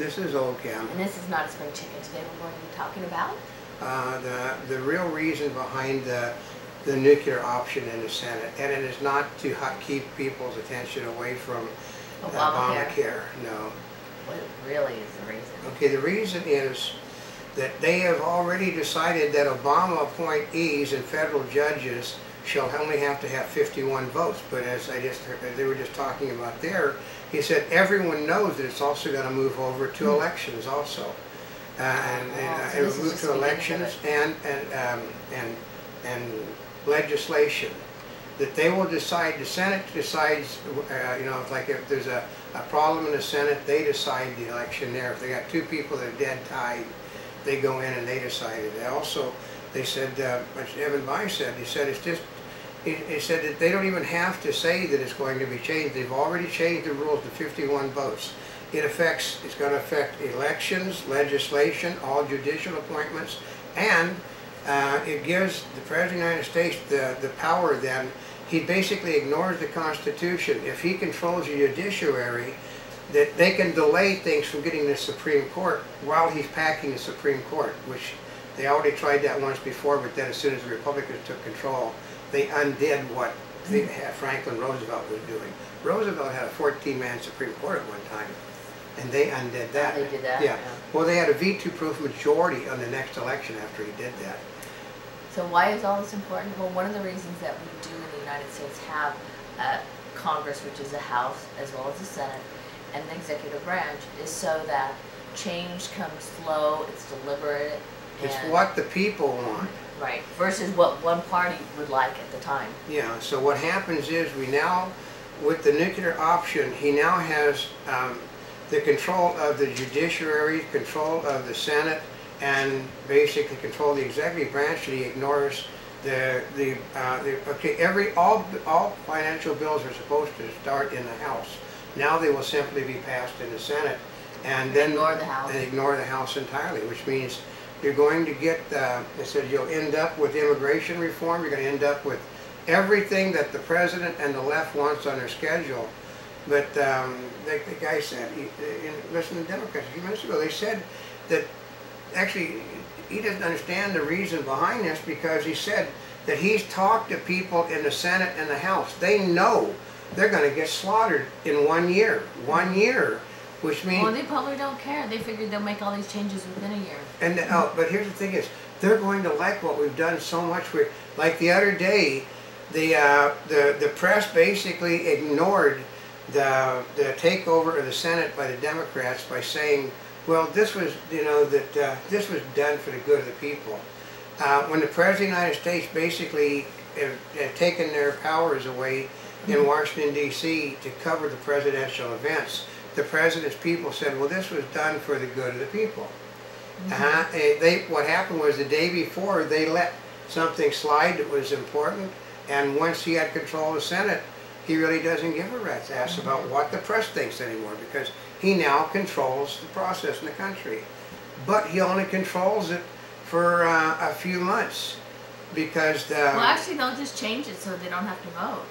This is Oldecam. And this is not a spring chicken today we're going to be talking about? Uh, the, the real reason behind the, the nuclear option in the Senate, and it is not to keep people's attention away from Obamacare. Obamacare, no. What really is the reason? Okay, the reason is that they have already decided that Obama appointees and federal judges shall only have to have 51 votes. But as I just heard, they were just talking about there, he said everyone knows that it's also going to move over to elections also. Uh, and, and uh, so it will move to the beginning of elections and, and, um, and, and legislation. That they will decide, the Senate decides, uh, you know, if like if there's a, a problem in the Senate, they decide the election there. If they got two people that are dead tied, they go in and they decide it. They also, they said, uh, Evan Weiss said, he said it's just, he, he said that they don't even have to say that it's going to be changed. They've already changed the rules to 51 votes. It affects, it's going to affect elections, legislation, all judicial appointments, and uh, it gives the President of the United States the, the power then, he basically ignores the Constitution. If he controls the judiciary, that they can delay things from getting to the Supreme Court while he's packing the Supreme Court, which they already tried that once before, but then as soon as the Republicans took control, they undid what the- Franklin Roosevelt was doing. Roosevelt had a 14-man Supreme Court at one time, and they undid that. They did that, Yeah. yeah. Well, they had a veto-proof majority on the next election after he did that. So why is all this important? Well, one of the reasons that we do in the United States have a Congress, which is the House, as well as the Senate, and the executive branch, is so that change comes slow, it's deliberate, It's what the people want. Right, versus what one party would like at the time. Yeah, so what happens is we now, with the nuclear option, he now has um, the control of the judiciary, control of the Senate, and basically control the executive branch, and he ignores the, the, uh, the, okay, every, all, all financial bills are supposed to start in the House. Now they will simply be passed in the Senate, and then. Ignore the House. And ignore the House entirely, which means you're going to get, uh, said you'll end up with immigration reform, you're gonna end up with everything that the president and the left wants on their schedule. But um, the, the guy said, listen to the Democrats a few minutes ago, they said that actually he doesn't understand the reason behind this because he said that he's talked to people in the Senate and the House. They know they're going to get slaughtered in one year. One year, which means Well, they probably don't care. They figured they'll make all these changes within a year. and oh, but here's the thing: is they're going to like what we've done so much. With like the other day, the uh, the the press basically ignored the the takeover of the Senate by the Democrats by saying, "Well, this was you know that uh, this was done for the good of the people." Uh, when the President of the United States basically have, have taken their powers away in Washington D.C. to cover the presidential events, the President's people said, "Well, this was done for the good of the people." Uh-huh. And they, what happened was the day before, they let something slide that was important, and once he had control of the Senate, he really doesn't give a rat's ass about what the press thinks anymore, because he now controls the process in the country. But he only controls it for uh, a few months, because the, Well, actually, they'll just change it so they don't have to vote.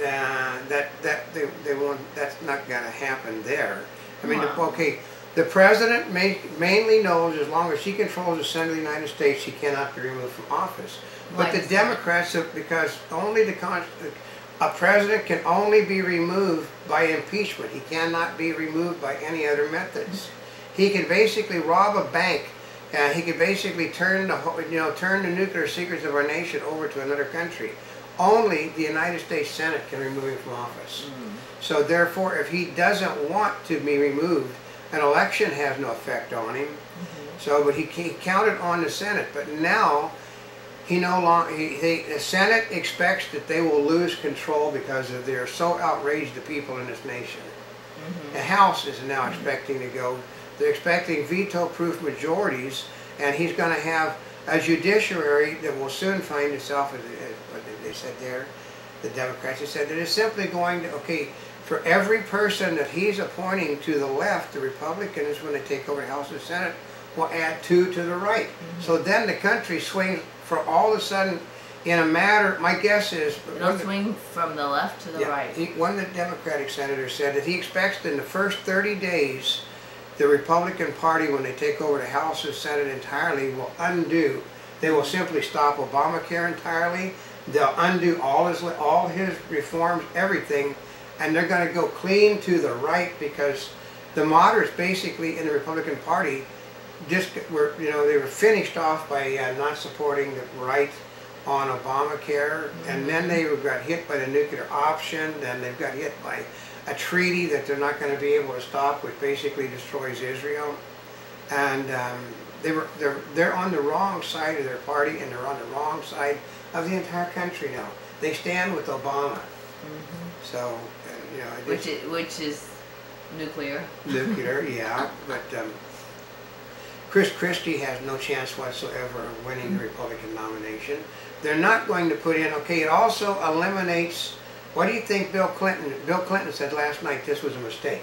Uh, that that they, they won't. That's not going to happen there. I mean, the, okay, the president may, mainly knows as long as he controls the Senate of the United States, he cannot be removed from office. But the the Democrats, have- because only the con, a president can only be removed by impeachment. He cannot be removed by any other methods. He can basically rob a bank. Uh, he can basically turn the you know turn the nuclear secrets of our nation over to another country. Only the United States Senate can remove him from office. Mm. So therefore, if he doesn't want to be removed, an election has no effect on him. Mm-hmm. So, but he, he counted on the Senate. But now, he no longer, he, he, the Senate expects that they will lose control because of they're so outraged the people in this nation. Mm-hmm. The House is now expecting to go, they're expecting veto-proof majorities, and he's going to have a judiciary that will soon find itself, as, as what they said there, the Democrats, they said that it's simply going to, okay, for every person that he's appointing to the left, the Republicans, when they take over the House and Senate, will add two to the right. Mm-hmm. So then the country swings for all of a sudden, in a matter, my guess is. It'll swing from the left to the Yeah, right. he, one of the Democratic senators said that he expects in the first 30 days the Republican Party, when they take over the House and Senate entirely, will undo. They will simply stop Obamacare entirely. They'll undo all his all his reforms, everything, and they're going to go clean to the right because the moderates, basically in the Republican Party, just were you know they were finished off by uh, not supporting the right on Obamacare, and then they got hit by the nuclear option. Then they've got hit by a treaty that they're not going to be able to stop, which basically destroys Israel. And um, they were they're they're on the wrong side of their party, and they're on the wrong side of the entire country now. They stand with Obama. So uh, you know, Which is, which is nuclear. nuclear, yeah, but um, Chris Christie has no chance whatsoever of winning the Republican nomination. They're not going to put in, okay, it also eliminates, what do you think Bill Clinton, Bill Clinton said last night this was a mistake.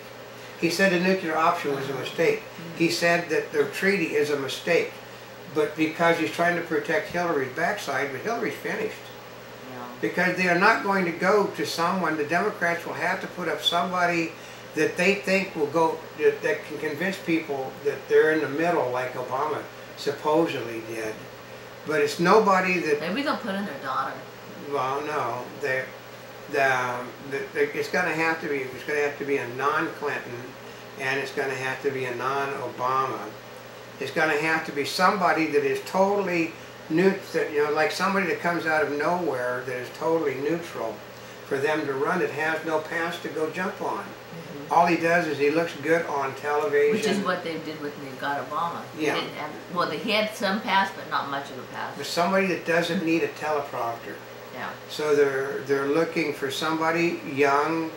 He said the nuclear option was a mistake. He said that the treaty is a mistake. But because he's trying to protect Hillary's backside, but Hillary's finished Yeah. because they are not going to go to someone, the Democrats will have to put up somebody that they think will go, that, that can convince people that they're in the middle like Obama supposedly did. But it's nobody that, Maybe they'll put in their daughter. well, no, they the, the, it's gonna have to be, it's gonna have to be a non-Clinton and it's gonna have to be a non-Obama. It's gonna have to be somebody that is totally new, that, you know, like somebody that comes out of nowhere that is totally neutral for them to run it, has no past to go jump on. All he does is he looks good on television. Which is what they did when they got Obama. Yeah. have, well, they had some past, but not much of a past. But somebody that doesn't need a teleprompter. Yeah. So they're they're looking for somebody young,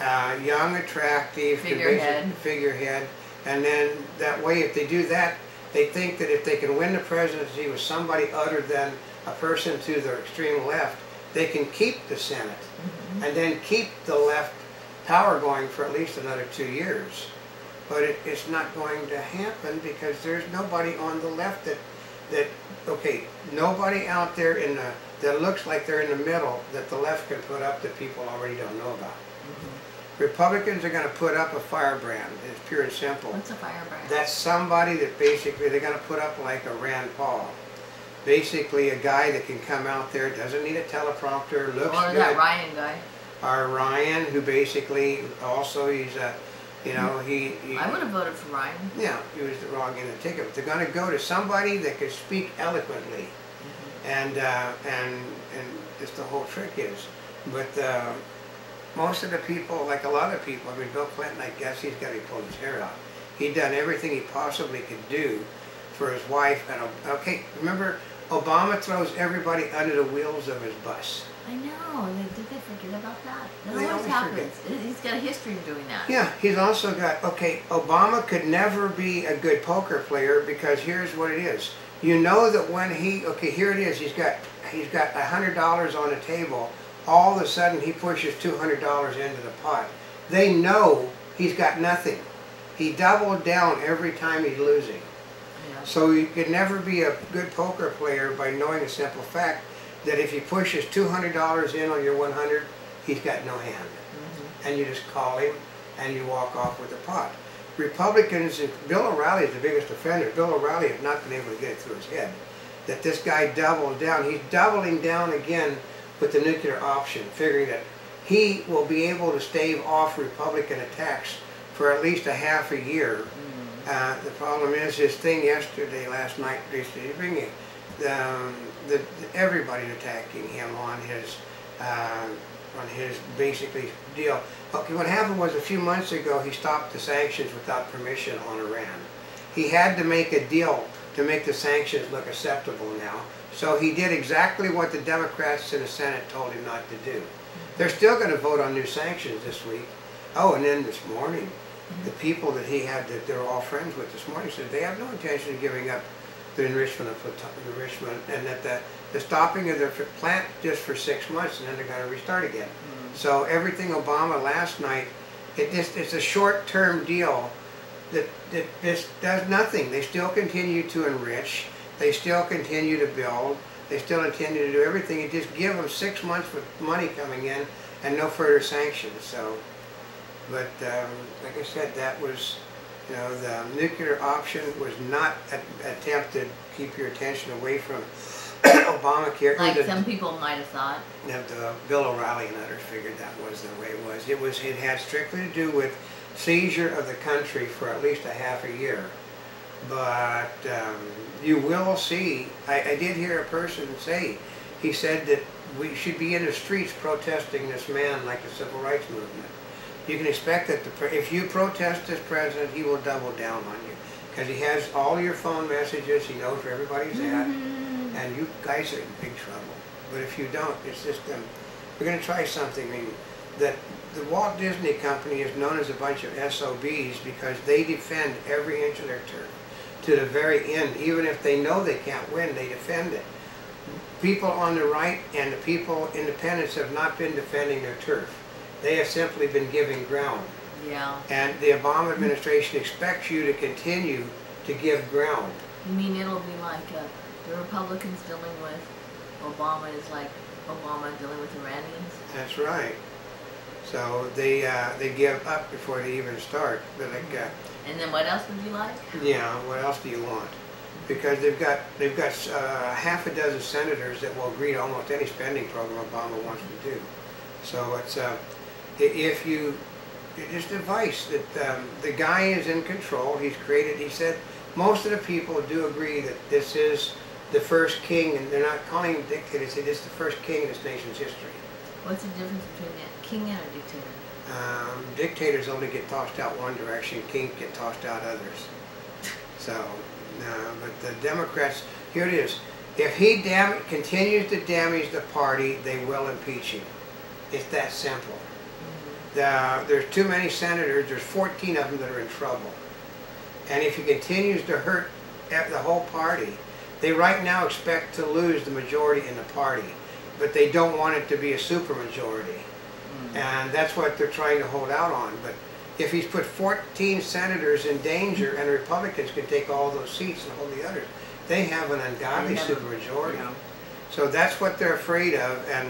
uh, young, attractive, Figurehead. figurehead, and then that way, if they do that, they think that if they can win the presidency with somebody other than a person to their extreme left, they can keep the Senate, Mm-hmm. and then keep the left power going for at least another two years. But it, it's not going to happen because there's nobody on the left that that okay, nobody out there in the that looks like they're in the middle that the left can put up that people already don't know about. Republicans are going to put up a firebrand. It's pure and simple. What's a firebrand? That's somebody that basically they're going to put up like a Rand Paul. Basically, a guy that can come out there, doesn't need a teleprompter, looks or good. that Ryan guy. Or Ryan, who basically also he's a, you know, he. he I would have voted for Ryan. yeah, he was the wrong end of the ticket. But they're going to go to somebody that can speak eloquently, and uh, and and just the whole trick is. But uh, most of the people, like a lot of people, I mean, Bill Clinton, I guess he's got to be pulled his hair out. He'd done everything he possibly could do for his wife. And okay, remember, Obama throws everybody under the wheels of his bus. I know. and They, did they forget about that? That They always happens. He's got a history of doing that. Yeah, he's also got, okay, Obama could never be a good poker player because here's what it is. You know that when he, okay, here it is, he's got, he's got a hundred dollars on the table. All of a sudden he pushes two hundred dollars into the pot. They know he's got nothing. He doubled down every time he's losing. Yeah. So you could never be a good poker player by knowing a simple fact that if he pushes two hundred dollars in on your one hundred, he's got no hand Mhm. and you just call him and you walk off with the pot. Republicans, Bill O'Reilly is the biggest offender. Bill O'Reilly has not been able to get it through his head that this guy doubled down. He's doubling down again with the nuclear option, figuring that he will be able to stave off Republican attacks for at least a half a year. Uh, the problem is his thing yesterday, last night, basically bringing um, the, everybody attacking him on his uh, on his basically deal. Okay, what happened was a few months ago he stopped the sanctions without permission on Iran. He had to make a deal to make the sanctions look acceptable now. So he did exactly what the Democrats in the Senate told him not to do. They're still going to vote on new sanctions this week. Oh, and then this morning, the mm-hmm. people that he had that they're all friends with this morning said they have no intention of giving up the enrichment of enrichment, and that the, the stopping of their plant just for six months, and then they're going to restart again. Mm-hmm. So everything Obama last night, it just it's a short-term deal that that this does nothing. They still continue to enrich. They still continue to build. They still continue to do everything. You just give them six months with money coming in and no further sanctions. So, but um, like I said, that was You know, the nuclear option was not a- attempted, to keep your attention away from Obamacare. Like The- some people might have thought. that the Bill O'Reilly and others figured that was the way it was. It was, it had strictly to do with seizure of the country for at least a half a year. But um, you will see, I, I did hear a person say, he said that we should be in the streets protesting this man like the civil rights movement. You can expect that the, if you protest this president, he will double down on you. Because he has all your phone messages, he knows where everybody's at and you guys are in big trouble. But if you don't, it's just, them. we're gonna try something, I mean, that the Walt Disney Company is known as a bunch of SOBs because they defend every inch of their turf to the very end, even if they know they can't win, they defend it. People on the right and the people, independents, have not been defending their turf. They have simply been giving ground. Yeah. And the Obama administration expects you to continue to give ground. You mean it'll be like uh, the Republicans dealing with Obama is like Obama dealing with Iranians? That's right. So they, uh, they give up before they even start. But like, uh, And then what else would you like? yeah, what else do you want? Because they've got, they've got, uh, half a dozen senators that will agree to almost any spending program Obama wants to do. So it's, uh, if you, it's a device that, um, the guy is in control, he's created, he said, most of the people do agree that this is the first king, and they're not calling him dictator, they say this is the first king in this nation's history. What's the difference between a king and a dictator? Um, dictators only get tossed out one direction, kings get tossed out others. So, no, but the Democrats, here it is. If he dam- continues to damage the party, they will impeach him. It's that simple. The, there's too many senators, there's 14 of them that are in trouble. And if he continues to hurt the whole party, they right now expect to lose the majority in the party, but they don't want it to be a supermajority. And that's what they're trying to hold out on. But if he's put 14 senators in danger and Republicans can take all those seats and hold the others, they have an ungodly Never- supermajority. Yeah. So that's what they're afraid of. And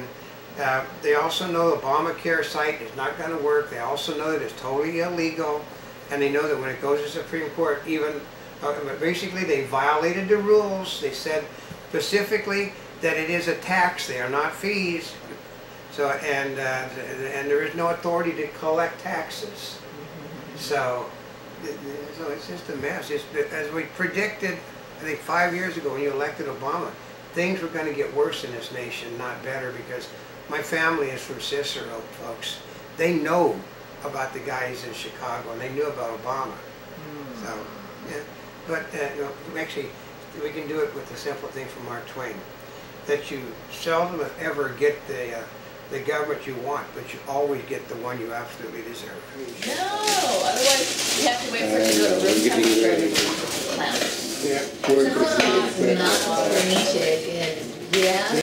uh, they also know Obamacare site is not going to work. They also know that it's totally illegal. And they know that when it goes to the Supreme Court, even, uh, but basically they violated the rules. They said specifically that it is a tax. They are not fees. So, and, uh, and there is no authority to collect taxes. So, so it's just a mess. It's, as we predicted, I think five years ago when you elected Obama, things were going to get worse in this nation, not better, because my family is from Cicero, folks. They know about the guys in Chicago, and they knew about Obama. So, yeah. But uh, you know, actually, we can do it with a simple thing from Mark Twain, that you seldom if ever get the uh, the government you want, but you always get the one you absolutely deserve. No, otherwise you have to wait for it to go to room temperature. Yeah. Forty percent. Not for each, yeah.